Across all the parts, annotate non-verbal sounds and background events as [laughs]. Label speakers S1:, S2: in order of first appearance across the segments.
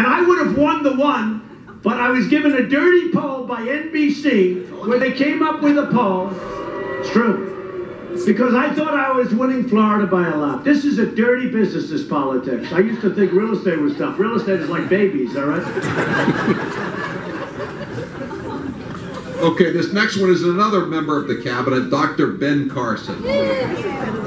S1: And I would have won the one, but I was given a dirty poll by NBC where they came up with a poll. It's true. Because I thought I was winning Florida by a lot. This is a dirty business, this politics. I used to think real estate was tough. Real estate is like babies, all right?
S2: Okay, this next one is another member of the cabinet, Dr. Ben Carson.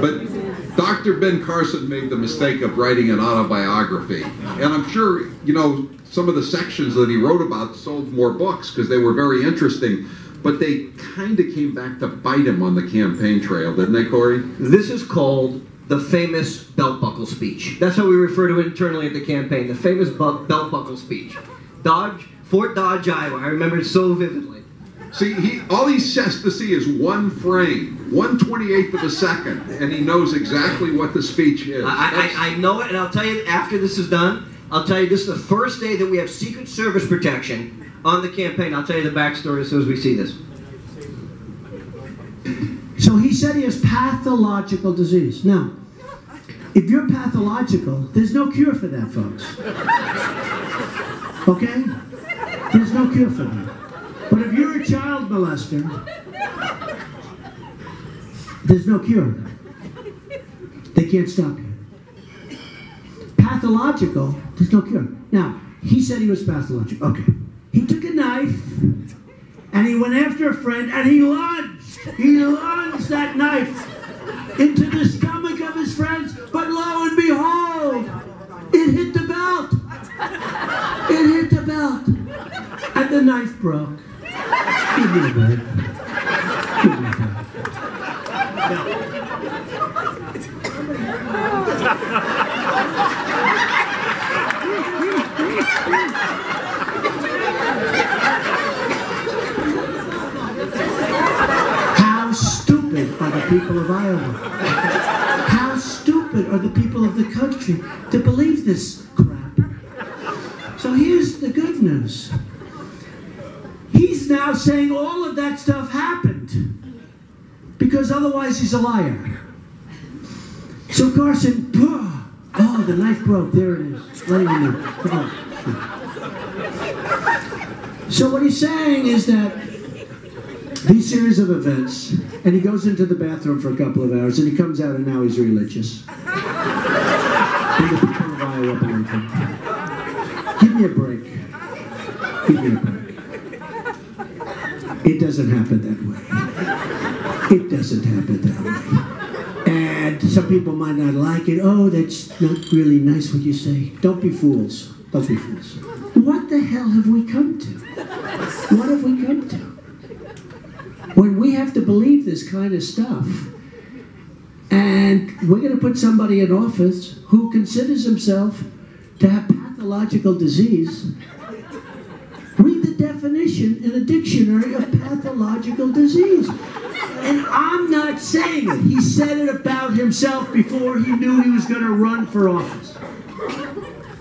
S2: But Dr. Ben Carson made the mistake of writing an autobiography. And I'm sure, you know, some of the sections that he wrote about sold more books because they were very interesting. But they kind of came back to bite him on the campaign trail, didn't they, Corey?
S3: This is called the famous belt buckle speech. That's how we refer to it internally at the campaign, the famous bu- belt buckle speech. Dodge, Fort Dodge, Iowa. I remember it so vividly.
S2: See, he all he has to see is one frame, one twenty-eighth of a second, and he knows exactly what the speech is.
S3: I, I, I know it, and I'll tell you after this is done, I'll tell you this is the first day that we have Secret Service protection on the campaign. I'll tell you the backstory as soon as we see this.
S4: So he said he has pathological disease. Now, if you're pathological, there's no cure for that, folks. Okay? There's no cure for that. But if you're a child molester, there's no cure. They can't stop you. Pathological, there's no cure. Now, he said he was pathological. Okay. He took a knife and he went after a friend and he lunged. He lunged that knife into the stomach of his friends, but lo and behold, it hit the belt. It hit the belt. And the knife broke. How stupid are the people of Iowa? How stupid are the people of the country to believe this crap? So here's the good news. He's now saying all of that stuff happened because otherwise he's a liar. So Carson, oh, the knife broke. There it is. Come on. So what he's saying is that these series of events, and he goes into the bathroom for a couple of hours, and he comes out, and now he's religious. Give me a break. Give me a break. It doesn't happen that way. It doesn't happen that way. And some people might not like it. Oh, that's not really nice what you say. Don't be fools. Don't be fools. What the hell have we come to? What have we come to? when we have to believe this kind of stuff, and we're going to put somebody in office who considers himself to have pathological disease, definition in a dictionary of pathological disease. And I'm not saying it. He said it about himself before he knew he was going to run for office.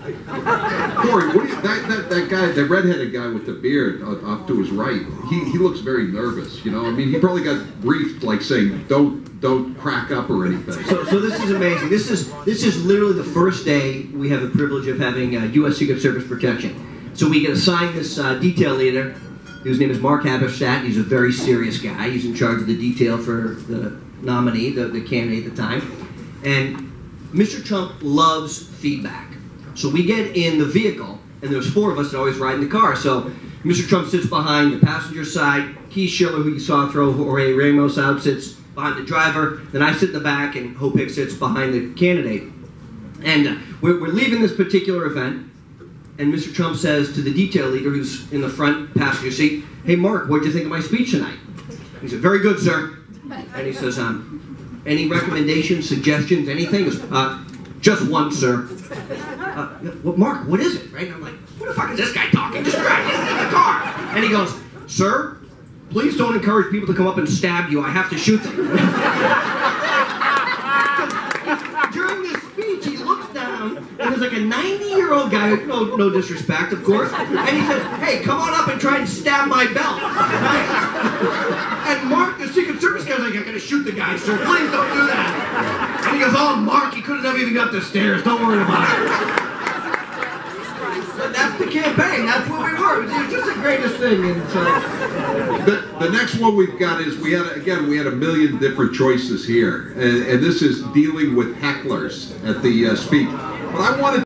S2: Corey, what do you, that, that, that guy, the redheaded guy with the beard uh, off to his right, he, he looks very nervous, you know? I mean, he probably got briefed like saying, don't don't crack up or anything.
S3: So, so this is amazing. This is this is literally the first day we have the privilege of having uh, U.S. Secret Service protection. So we get assigned this uh, detail leader, whose name is Mark Haberstadt. He's a very serious guy. He's in charge of the detail for the nominee, the, the candidate at the time. And Mr. Trump loves feedback. So we get in the vehicle, and there's four of us that always ride in the car. So Mr. Trump sits behind the passenger side. Keith Schiller, who you saw throw Jorge Ramos out, sits behind the driver. Then I sit in the back, and Hope Hicks sits behind the candidate. And uh, we're, we're leaving this particular event, and Mr. Trump says to the detail leader who's in the front passenger seat, Hey, Mark, what'd you think of my speech tonight? He said, Very good, sir. And he says, um, Any recommendations, suggestions, anything? Uh, just one, sir. Uh, well, Mark, what is it? Right? And I'm like, Who the fuck is this guy talking? Just drive this in the car. And he goes, Sir, please don't encourage people to come up and stab you. I have to shoot them. [laughs] During this speech, he looks there's like a 90 year old guy, no, no disrespect, of course, and he says, Hey, come on up and try and stab my belt. [laughs] And Mark, the Secret Service guy's like, I'm going to shoot the guy, sir. Please don't do that. And he goes, Oh, Mark, he couldn't have even got the stairs. Don't worry about it. That's the campaign. That's what we were. It was just the greatest thing. And so,
S2: The, the next one we've got is we had again we had a million different choices here, and, and this is dealing with hecklers at the uh, speech. But I wanted